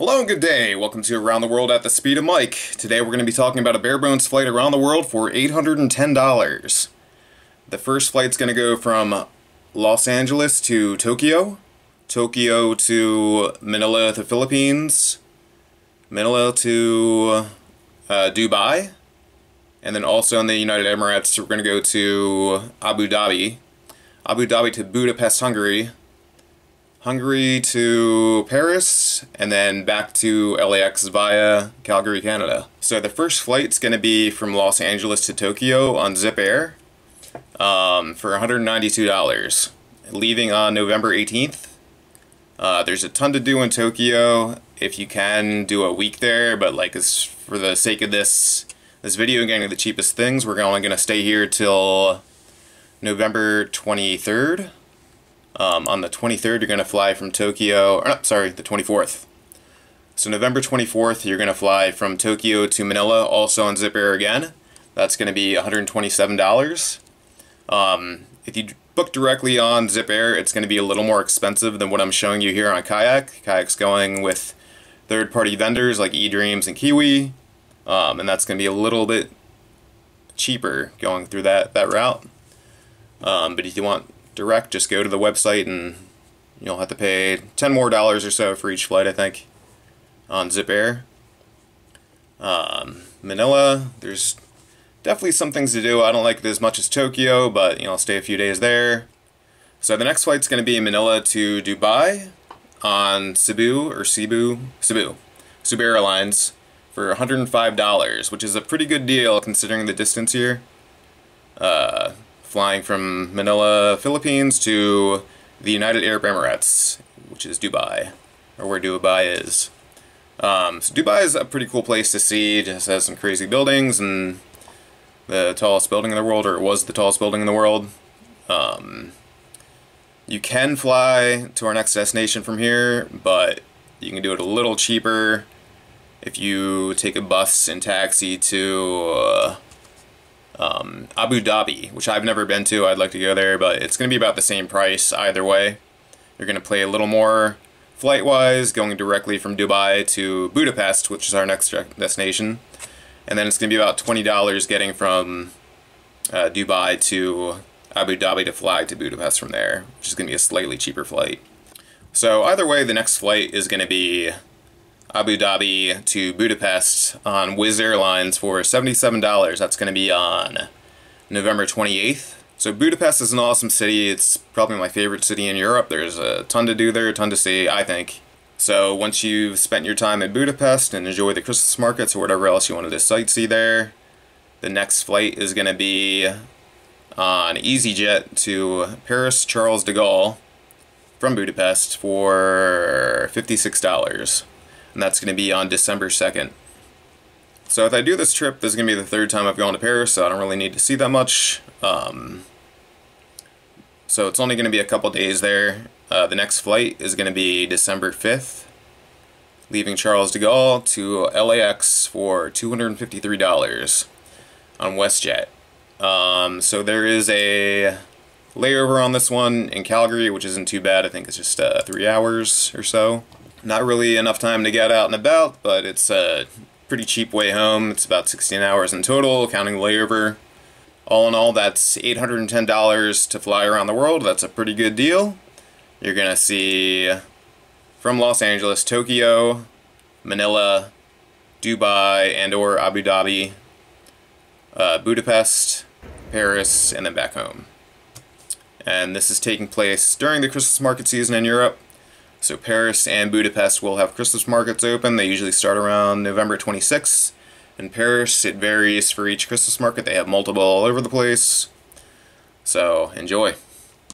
Hello and good day. Welcome to Around the World at the Speed of Mike. Today we're going to be talking about a bare bones flight around the world for $810. The first flight's going to go from Los Angeles to Tokyo, Tokyo to Manila, the Philippines, Manila to uh, Dubai, and then also in the United Emirates we're going to go to Abu Dhabi, Abu Dhabi to Budapest, Hungary, Hungary to Paris, and then back to LAX via Calgary, Canada. So the first flight's going to be from Los Angeles to Tokyo on Zip Air um, for $192, leaving on November 18th. Uh, there's a ton to do in Tokyo. If you can, do a week there, but like as for the sake of this this video getting the cheapest things, we're only going to stay here till November 23rd. Um, on the 23rd, you're going to fly from Tokyo, or sorry, the 24th. So November 24th, you're going to fly from Tokyo to Manila, also on Zip Air again. That's going to be $127. Um, if you book directly on Zip Air, it's going to be a little more expensive than what I'm showing you here on Kayak. Kayak's going with third-party vendors like eDreams and Kiwi, um, and that's going to be a little bit cheaper going through that, that route. Um, but if you want direct, just go to the website and you'll have to pay 10 more dollars or so for each flight, I think, on Zip Air. Um, Manila, there's definitely some things to do. I don't like it as much as Tokyo, but you know, I'll stay a few days there. So the next flight's going to be Manila to Dubai on Cebu or Cebu, Cebu, Cebu Airlines for $105, which is a pretty good deal considering the distance here. Uh, flying from Manila, Philippines to the United Arab Emirates, which is Dubai, or where Dubai is. Um, so Dubai is a pretty cool place to see. It just has some crazy buildings and the tallest building in the world, or it was the tallest building in the world. Um, you can fly to our next destination from here, but you can do it a little cheaper if you take a bus and taxi to uh, Abu Dhabi, which I've never been to. I'd like to go there, but it's going to be about the same price either way. You're going to play a little more flight-wise, going directly from Dubai to Budapest, which is our next destination. And then it's going to be about $20 getting from uh, Dubai to Abu Dhabi to fly to Budapest from there, which is going to be a slightly cheaper flight. So either way, the next flight is going to be Abu Dhabi to Budapest on Wizz Airlines for $77. That's going to be on November 28th. So Budapest is an awesome city. It's probably my favorite city in Europe. There's a ton to do there, a ton to see, I think. So once you've spent your time in Budapest and enjoy the Christmas markets or whatever else you wanted to sightsee there, the next flight is going to be on EasyJet to Paris Charles de Gaulle from Budapest for $56 and that's going to be on December 2nd. So if I do this trip, this is going to be the third time I've gone to Paris, so I don't really need to see that much. Um, so it's only going to be a couple days there. Uh, the next flight is going to be December 5th, leaving Charles de Gaulle to LAX for $253 on WestJet. Um, so there is a layover on this one in Calgary, which isn't too bad. I think it's just uh, three hours or so. Not really enough time to get out and about, but it's a pretty cheap way home. It's about 16 hours in total, counting layover. All in all, that's $810 to fly around the world. That's a pretty good deal. You're going to see from Los Angeles, Tokyo, Manila, Dubai, and or Abu Dhabi, uh, Budapest, Paris, and then back home. And this is taking place during the Christmas market season in Europe. So Paris and Budapest will have Christmas markets open. They usually start around November 26th. In Paris, it varies for each Christmas market. They have multiple all over the place. So enjoy.